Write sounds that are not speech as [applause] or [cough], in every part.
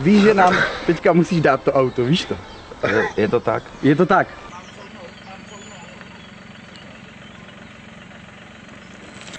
Víš, že nám teďka musíš dát to auto, víš to? Je, je to tak? Je to tak.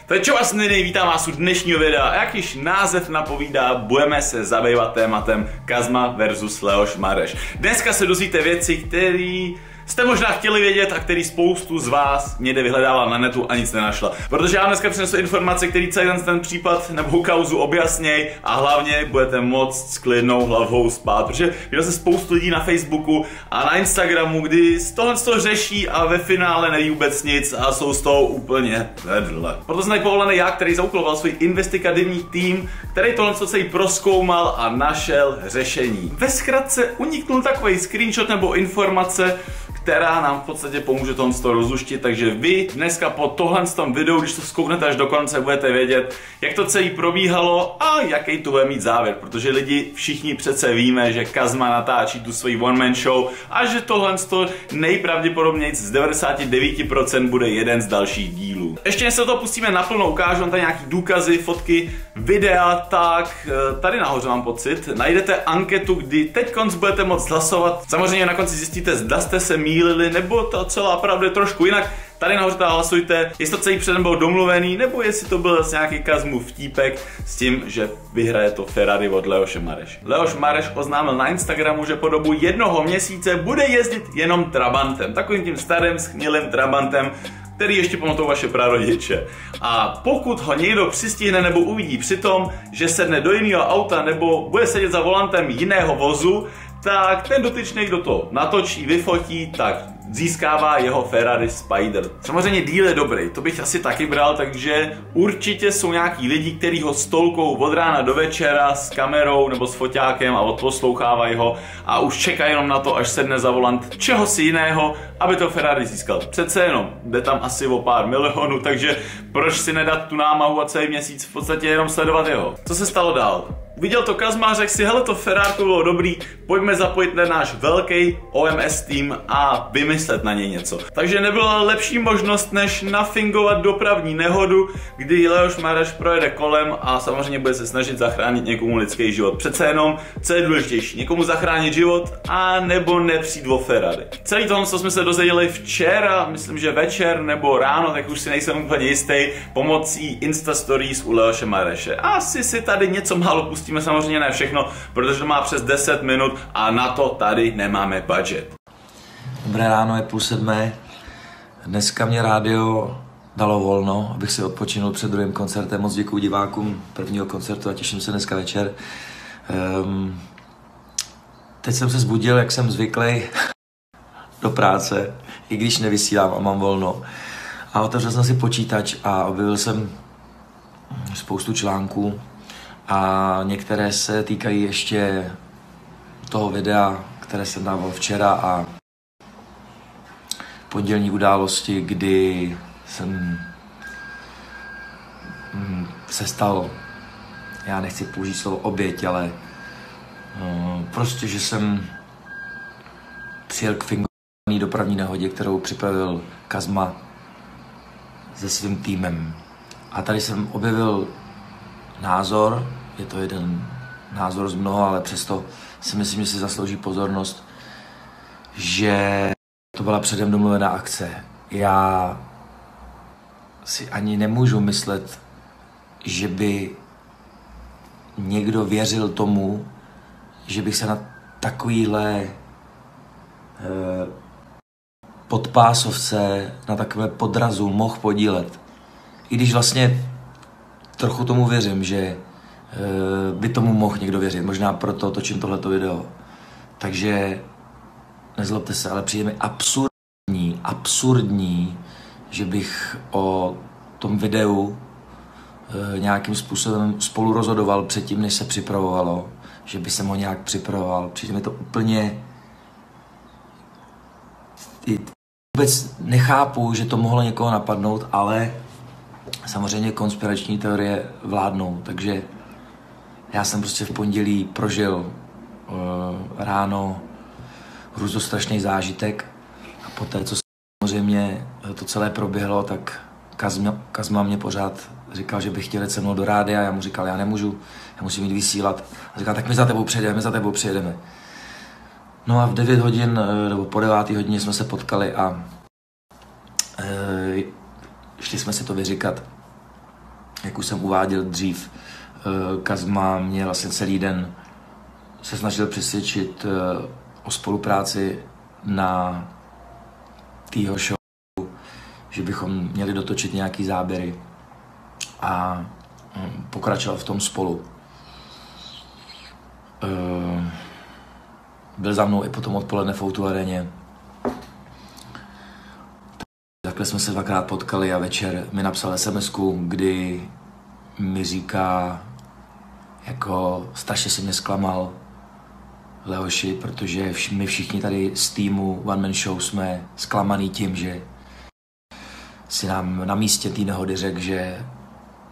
Takže čo vás nejde, vítám vás u dnešního videa. Jak již název napovídá, budeme se zabývat tématem Kazma versus Leoš Mareš. Dneska se dozvíte věci, které jste možná chtěli vědět a který spoustu z vás někde vyhledával na netu a nic nenašla. Protože já dneska přinesu informace, které celý ten, ten případ nebo kauzu objasněj a hlavně budete moc s klidnou hlavou spát. Protože viděl se spoustu lidí na Facebooku a na Instagramu, kdy z toho, z toho řeší a ve finále neví vůbec nic a jsou z toho úplně vedle. Proto jsem povolaný já, který zaúkoloval svůj investigativní tým, který tohle co celý proskoumal a našel řešení. Ve zkratce uniknul takový screenshot nebo informace, která nám v podstatě pomůže tohle to rozluštit, takže vy dneska po tohle tom videu, když to zkouknete až do konce, budete vědět, jak to celé probíhalo a jaký to bude mít závěr, protože lidi všichni přece víme, že Kazma natáčí tu svoji one man show a že tohle to nejpravděpodobněji z 99% bude jeden z dalších dílů. Ještě se to pustíme naplno, ukážu vám tady nějaký důkazy, fotky, videa, tak eh, tady nahoře mám pocit, najdete anketu, kdy teď konc budete moct hlasovat. Samozřejmě na konci zjistíte, zda jste se mýlili, nebo ta celá pravda je trošku jinak. Tady nahoře hlasujte, jestli to celý předem byl domluvený, nebo jestli to byl nějaký kazmu vtípek s tím, že vyhraje to Ferrari od Leoše Mareš. Leoš Mareš oznámil na Instagramu, že po dobu jednoho měsíce bude jezdit jenom Trabantem, takovým tím starým schnilým Trabantem, který ještě pamatují vaše prarodiče. A pokud ho někdo přistihne nebo uvidí při tom, že sedne do jiného auta nebo bude sedět za volantem jiného vozu, tak ten dotyčný, kdo to natočí, vyfotí, tak získává jeho Ferrari Spider. Samozřejmě díl je dobrý, to bych asi taky bral, takže určitě jsou nějaký lidi, kteří ho stolkou od rána do večera s kamerou nebo s foťákem a odposlouchávají ho a už čekají jenom na to, až sedne za volant čeho si jiného, aby to Ferrari získal. Přece jenom, jde tam asi o pár milionů, takže proč si nedat tu námahu a celý měsíc v podstatě jenom sledovat jeho. Co se stalo dál? Viděl to Kazma, řekl si, hele to Ferrari bylo dobrý, pojďme zapojit na náš velký OMS tým a vymyslet na něj něco. Takže nebyla lepší možnost, než nafingovat dopravní nehodu, kdy Leoš Mareš projede kolem a samozřejmě bude se snažit zachránit někomu lidský život. Přece jenom, co je důležitější, někomu zachránit život a nebo nepřijít o Ferrari. Celý tohle, co jsme se dozvěděli včera, myslím, že večer nebo ráno, tak už si nejsem úplně jistý, pomocí Insta Stories u Leoše Mareše. Asi si tady něco málo pustíme pustíme samozřejmě ne všechno, protože to má přes 10 minut a na to tady nemáme budget. Dobré ráno, je půl sedmé. Dneska mě rádio dalo volno, abych si odpočinul před druhým koncertem. Moc děkuji divákům prvního koncertu a těším se dneska večer. Um, teď jsem se zbudil, jak jsem zvyklý, [laughs] do práce, i když nevysílám a mám volno. A otevřel jsem si počítač a objevil jsem spoustu článků a některé se týkají ještě toho videa, které jsem dával včera a pondělní události, kdy jsem mm, se stal, já nechci použít slovo oběť, ale uh, prostě, že jsem přijel k fingovaný dopravní nehodě, kterou připravil Kazma se svým týmem. A tady jsem objevil názor, je to jeden názor z mnoha, ale přesto si myslím, že si zaslouží pozornost, že to byla předem domluvená akce. Já si ani nemůžu myslet, že by někdo věřil tomu, že bych se na takovýhle eh, podpásovce, na takové podrazu mohl podílet. I když vlastně trochu tomu věřím, že by tomu mohl někdo věřit. Možná proto točím tohleto video. Takže nezlobte se, ale přijde mi absurdní, absurdní, že bych o tom videu e, nějakým způsobem spolu rozhodoval předtím, než se připravovalo, že by jsem ho nějak připravoval. Přijde mi to úplně... Vůbec nechápu, že to mohlo někoho napadnout, ale samozřejmě konspirační teorie vládnou, takže já jsem prostě v pondělí prožil uh, ráno hrůzostrašný zážitek a poté, co samozřejmě to celé proběhlo, tak Kazma, Kazma mě pořád říkal, že by chtěl jít se mnou do rádia, já mu říkal, já nemůžu, já musím jít vysílat. A říkal, tak my za tebou přijedeme, my za tebou přijedeme. No a v 9 hodin, eh, nebo po 9 hodině jsme se potkali a e, šli jsme si to vyříkat. Jak už jsem uváděl dřív, Kazma mě vlastně celý den se snažil přesvědčit e, o spolupráci na týho show, že bychom měli dotočit nějaký záběry a hm, pokračovat v tom spolu. E, byl za mnou i potom odpoledne v Outu areně. Takhle jsme se dvakrát potkali a večer mi napsal sms kdy mi říká, jako strašně si mě zklamal Leoši, protože vš- my všichni tady z týmu One Man Show jsme zklamaný tím, že si nám na místě té nehody řekl, že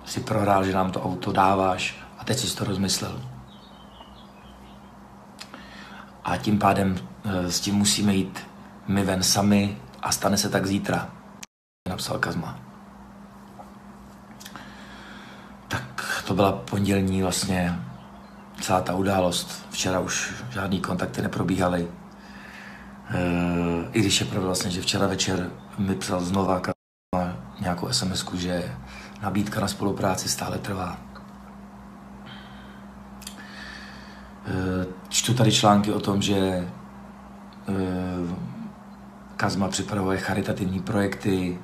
si prohrál, že nám to auto dáváš a teď jsi to rozmyslel a tím pádem eh, s tím musíme jít my ven sami a stane se tak zítra, napsal Kazma. Tak to byla pondělní vlastně celá ta událost. Včera už žádný kontakty neprobíhaly. E, I když je pravda vlastně, že včera večer mi psal znova nějakou sms že nabídka na spolupráci stále trvá. Eh, čtu tady články o tom, že eh, Kazma připravuje charitativní projekty.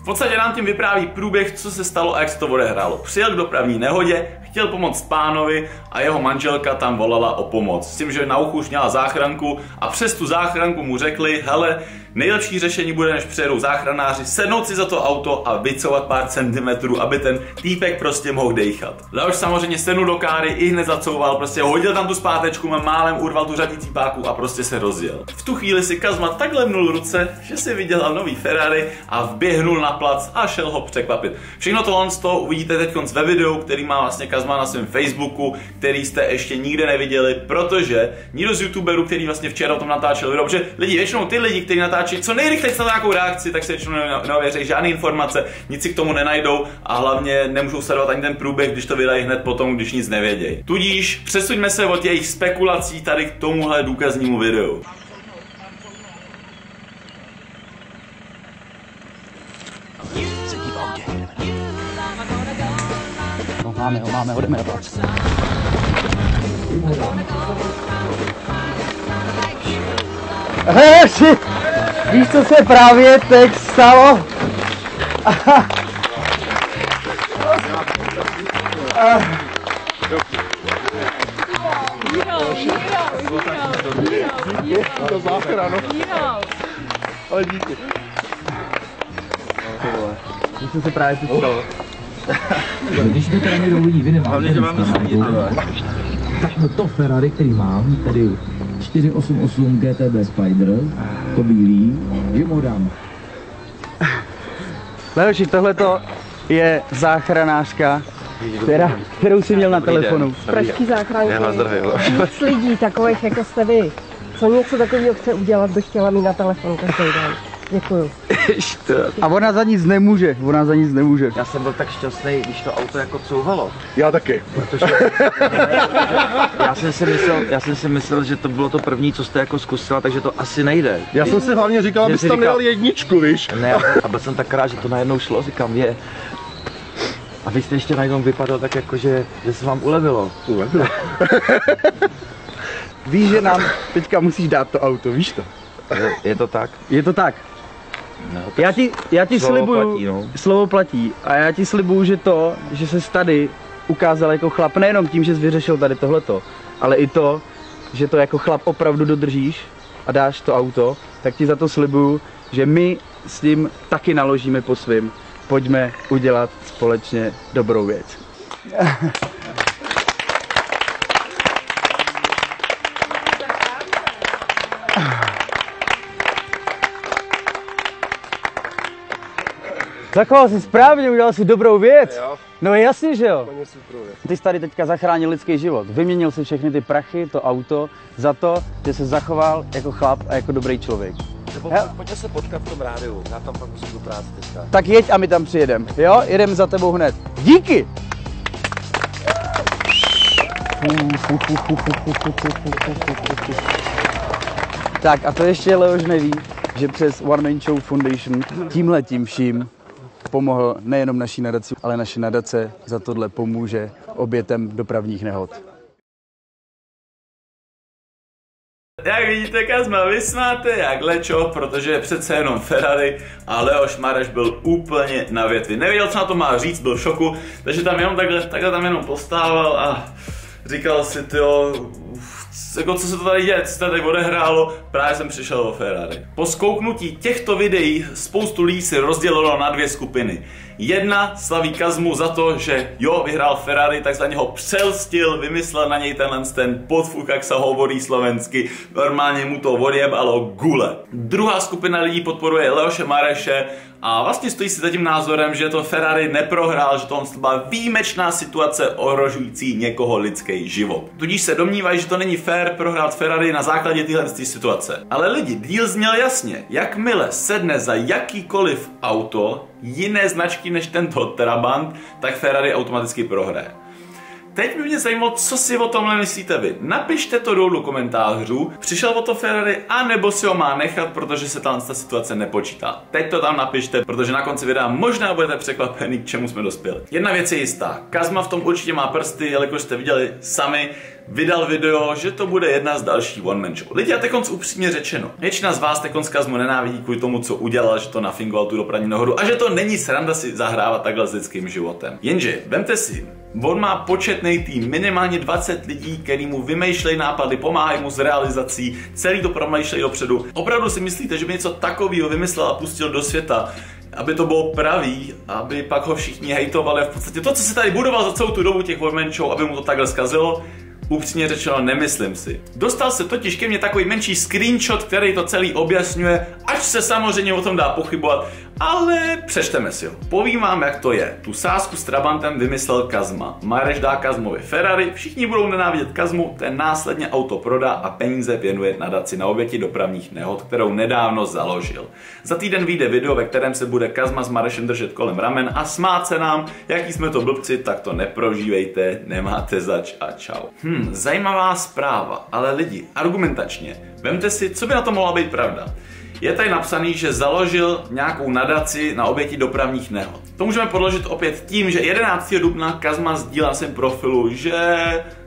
V podstatě nám tím vypráví průběh, co se stalo a jak se to odehrálo. Přijel k dopravní nehodě, chtěl pomoct pánovi a jeho manželka tam volala o pomoc. S tím, že na uchu už měla záchranku a přes tu záchranku mu řekli, hele, nejlepší řešení bude, než přijedou záchranáři, sednout si za to auto a vycovat pár centimetrů, aby ten týpek prostě mohl dejchat. Leoš samozřejmě sednul do káry, i hned zacouval, prostě hodil tam tu zpátečku, málem urval tu řadící páku a prostě se rozjel. V tu chvíli si Kazma tak levnul ruce, že si vydělal nový Ferrari a vběhnul na plac a šel ho překvapit. Všechno tohle z toho uvidíte teď ve videu, který má vlastně Kazma na svém Facebooku, který jste ještě nikde neviděli, protože nikdo z youtuberů, který vlastně včera o tom natáčel video, protože lidi, většinou ty lidi, kteří natáčí co nejrychleji na nějakou reakci, tak se většinou neověří žádné informace, nic si k tomu nenajdou a hlavně nemůžou sledovat ani ten průběh, když to vydají hned potom, když nic nevědějí. Tudíž přesuňme se od jejich spekulací tady k tomuhle důkaznímu videu. Máme ho, máme ho, jdeme na plac. Heši, víš, co se právě teď stalo? To záchranu. Ale díky. Víš, co se právě teď stalo? Když to teda někdo uvidí, vy nemáte. Hlavně, že Tak no to Ferrari, který mám, tedy 488 GTB Spider, to bílý, že mu ho dám. Leoši, tohleto je záchranářka, která, kterou jsi měl na telefonu. Pražský záchranky. Víc lidí takových jako jste vy. Co něco takového chce udělat, bych chtěla mít na telefon každý den. Děkuju. A ona za nic nemůže, ona za nic nemůže. Já jsem byl tak šťastný, když to auto jako couvalo. Já taky. Já jsem si myslel, já jsem si myslel, že to bylo to první, co jste jako zkusila, takže to asi nejde. Já jsem si hlavně říkal, abys tam říkal- nedal jedničku, víš? Ne, a byl jsem tak rád, že to najednou šlo, říkám, je. A vy jste ještě najednou vypadal tak jako, že, že se vám ulevilo. Víš, že nám teďka musíš dát to auto, víš to? Je, je to tak? Je to tak. No, Já ti, já ti slovo slibuju, platí, no. slovo platí a já ti slibuju, že to, že se tady ukázal jako chlap, nejenom tím, že jsi vyřešil tady tohleto, ale i to, že to jako chlap opravdu dodržíš a dáš to auto, tak ti za to slibuju, že my s tím taky naložíme po svým. Pojďme udělat společně dobrou věc. [laughs] Zachoval jsi správně, udělal si dobrou věc. Jo. No jasně, že jo. Ty jsi tady teďka zachránil lidský život. Vyměnil si všechny ty prachy, to auto, za to, že se zachoval jako chlap a jako dobrý člověk. Nebo Hel- pojďme se potkat v tom rádiu, já tam pak musím do práce teďka. Tak jeď a my tam přijedem. Jo, jedem za tebou hned. Díky! Tak a to ještě Leoš neví, že přes One Man Show Foundation tímhle tím vším pomohl nejenom naší nadaci, ale naše nadace za tohle pomůže obětem dopravních nehod. Jak vidíte, Kazma vysmáte jak lečo, protože je přece jenom Ferrari a Leoš Mareš byl úplně na větvi. Nevěděl, co na to má říct, byl v šoku, takže tam jenom takhle, takhle tam jenom postával a říkal si, tyjo, jako co se to tady děje, co se tady odehrálo, právě jsem přišel o Ferrari. Po skouknutí těchto videí spoustu lidí se rozdělilo na dvě skupiny. Jedna slaví Kazmu za to, že jo, vyhrál Ferrari, tak za něho přelstil, vymyslel na něj tenhle ten podfuk, jak se hovorí slovensky, normálně mu to odjebalo gule. Druhá skupina lidí podporuje Leoše Mareše a vlastně stojí si za tím názorem, že to Ferrari neprohrál, že to byla výjimečná situace ohrožující někoho lidský život. Tudíž se domnívají, že to není fér prohrát Ferrari na základě téhle situace. Ale lidi, díl zněl jasně. Jakmile sedne za jakýkoliv auto jiné značky než tento Trabant, tak Ferrari automaticky prohraje. Teď by mě zajímalo, co si o tomhle myslíte vy. Napište to dolů do komentářů. Přišel o to Ferrari, anebo si ho má nechat, protože se tam ta situace nepočítá. Teď to tam napište, protože na konci videa možná budete překvapený, k čemu jsme dospěli. Jedna věc je jistá. Kazma v tom určitě má prsty, jelikož jste viděli sami, vydal video, že to bude jedna z dalších one man show. Lidi, a tekonc upřímně řečeno, většina z vás tekonc Kazmu nenávidí kvůli tomu, co udělal, že to nafingoval tu dopravní nehodu a že to není sranda si zahrávat takhle s lidským životem. Jenže, vemte si, On má početný tým, minimálně 20 lidí, který mu vymýšlejí nápady, pomáhají mu s realizací, celý to promýšlejí dopředu. Opravdu si myslíte, že by něco takového vymyslel a pustil do světa, aby to bylo pravý, aby pak ho všichni hejtovali v podstatě to, co se tady budoval za celou tu dobu těch one man show, aby mu to takhle zkazilo, Upřímně řečeno, nemyslím si. Dostal se totiž ke mně takový menší screenshot, který to celý objasňuje, až se samozřejmě o tom dá pochybovat, ale přečteme si ho. Povím vám, jak to je. Tu sásku s Trabantem vymyslel Kazma. Mareš dá Kazmovi Ferrari, všichni budou nenávidět Kazmu, ten následně auto prodá a peníze věnuje nadaci na oběti dopravních nehod, kterou nedávno založil. Za týden vyjde video, ve kterém se bude Kazma s Marešem držet kolem ramen a smát se nám, jaký jsme to blbci, tak to neprožívejte, nemáte zač a čau. Hm, zajímavá zpráva, ale lidi, argumentačně, vemte si, co by na to mohla být pravda. Je tady napsaný, že založil nějakou nadaci na oběti dopravních nehod. To můžeme podložit opět tím, že 11. dubna Kazma sdílá na svém profilu, že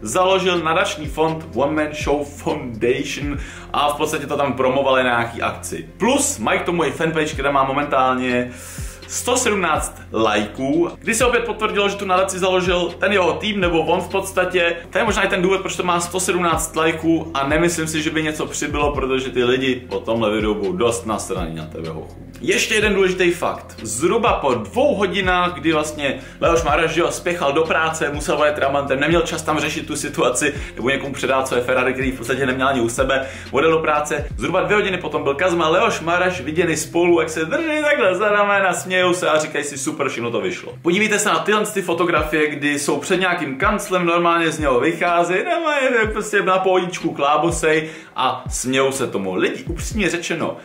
založil nadační fond One Man Show Foundation a v podstatě to tam promovali na nějaký akci. Plus mají k tomu i fanpage, která má momentálně 117 lajků, kdy se opět potvrdilo, že tu nadaci založil ten jeho tým, nebo on v podstatě. To je možná i ten důvod, proč to má 117 lajků a nemyslím si, že by něco přibylo, protože ty lidi po tomhle videu budou dost nasraný na tebe hochu. Ještě jeden důležitý fakt. Zhruba po dvou hodinách, kdy vlastně Leoš Maraš spěchal do práce, musel vojet Tramantem, neměl čas tam řešit tu situaci, nebo někomu předat své Ferrari, který v podstatě neměl ani u sebe, odjel do práce. Zhruba dvě hodiny potom byl Kazma Leoš Maraš viděný spolu, jak se drží takhle za ramena, smějou se a říkají si super, všechno to vyšlo. Podívejte se na tyhle ty fotografie, kdy jsou před nějakým kanclem, normálně z něho vychází, normálně prostě na pohodičku klábosej a smějou se tomu. Lidi, upřímně řečeno,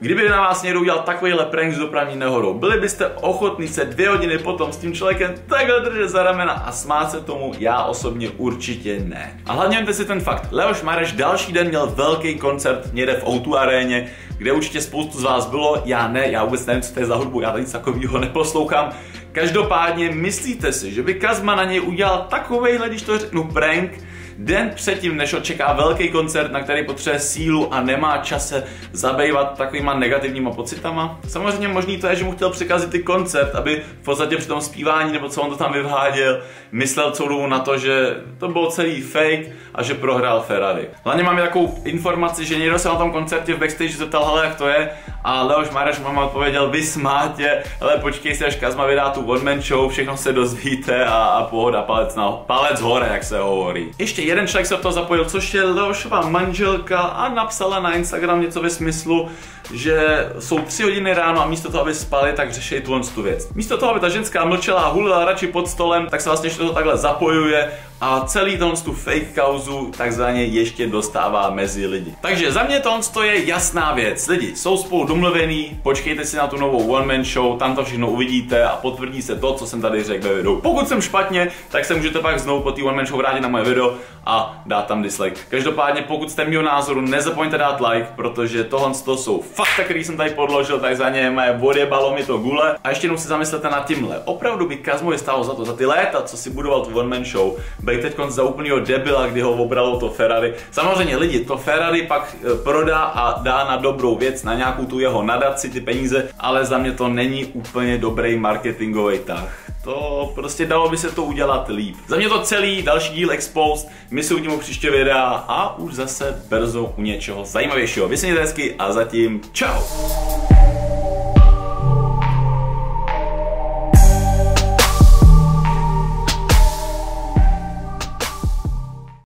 Kdyby na vás někdo udělal takovýhle prank s dopravní nehodou, byli byste ochotní se dvě hodiny potom s tím člověkem takhle držet za ramena a smát se tomu? Já osobně určitě ne. A hlavně vemte si ten fakt. Leoš Mareš další den měl velký koncert někde v O2 aréně, kde určitě spoustu z vás bylo, já ne, já vůbec nevím, co to je za hudbu, já nic takového [laughs] neposlouchám. Každopádně myslíte si, že by Kazma na něj udělal takovejhle, když to řeknu, prank, den předtím, než ho čeká velký koncert, na který potřebuje sílu a nemá čas se zabývat takovýma negativníma pocitama. Samozřejmě možný to je, že mu chtěl překazit ty koncert, aby v podstatě při tom zpívání nebo co on to tam vyváděl, myslel celou dobu na to, že to bylo celý fake a že prohrál Ferrari. Hlavně mám takovou informaci, že někdo se na tom koncertě v backstage zeptal, hele, jak to je, a Leoš Mareš mama odpověděl, vy smátě, ale počkej si, až Kazma vydá tu one man show, všechno se dozvíte a, a pohoda, palec, na, palec hore, jak se hovorí. Ještě jeden člověk se do toho zapojil, což je Leošova manželka a napsala na Instagram něco ve smyslu, že jsou tři hodiny ráno a místo toho, aby spali, tak řeší tu tu věc. Místo toho, aby ta ženská mlčela a hulila radši pod stolem, tak se vlastně to takhle zapojuje a celý tohle tu fake kauzu takzvaně ještě dostává mezi lidi. Takže za mě tohle je jasná věc. Lidi jsou spolu domluvený, počkejte si na tu novou one man show, tam to všechno uvidíte a potvrdí se to, co jsem tady řekl ve videu. Pokud jsem špatně, tak se můžete pak znovu po té one man show vrátit na moje video a dát tam dislike. Každopádně, pokud jste mého názoru, nezapomeňte dát like, protože tohle to jsou fakta, který jsem tady podložil, takzvaně moje odjebalo mi to gule. A ještě jednou si zamyslete nad tímhle. Opravdu by Kazmovi stálo za to, za ty léta, co si budoval tu one man show, být teď za úplného debila, kdy ho obralo to Ferrari. Samozřejmě lidi, to Ferrari pak e, prodá a dá na dobrou věc, na nějakou tu jeho nadaci ty peníze, ale za mě to není úplně dobrý marketingový tah. To prostě dalo by se to udělat líp. Za mě to celý, další díl Exposed, my se uvidíme příště videa a už zase brzo u něčeho zajímavějšího. Vy se mějte hezky a zatím čau!